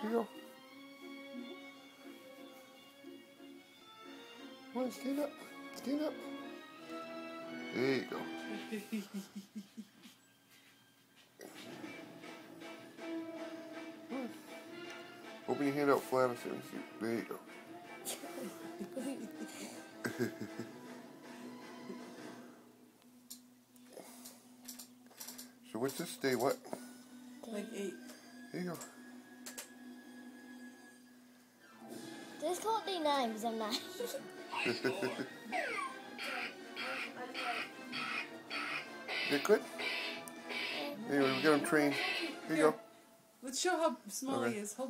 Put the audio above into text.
Here you go. Come on, stand up. Stand up. There you go. Open your hand out flat. So there you go. so what's this day? What? Like eight. There you go. Just call it day nine because I'm nine. you good? Anyway, we got him trained. Here you go. Let's show how small Okay. he is. Hold